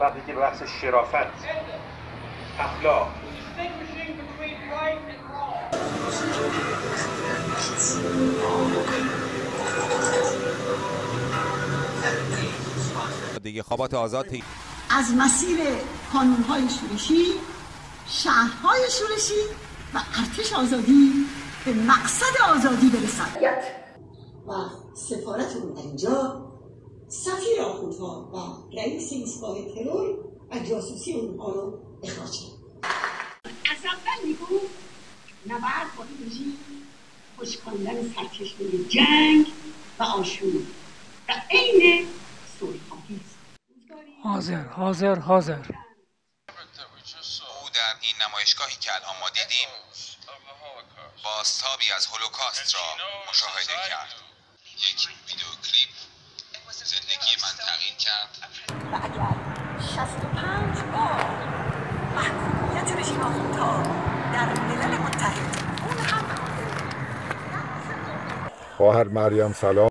وقتی که بحث شرافت اخلاق. دیگه خوابات آزاد از مسیر های شورشی شهرهای شورشی و ارتش آزادی به مقصد آزادی برسد. و سفارت اون اینجا سفیر آخوندها و رئیس ایستگاه ترور و جاسوسی اونها رو اخراج کرد. از اول میگو نبرد با این خوشکاندن سرچشمه جنگ و آشوب. و عین صلحخواهی حاضر حاضر حاضر. او در این نمایشگاهی که الان ما دیدیم باستابی از هولوکاست را مشاهده کرد. یک ویدیو کلیپ و اگر 65 بار. محکومیت رژیم آخوندها در ملل متحد. اون هم خواهر مریم سلام.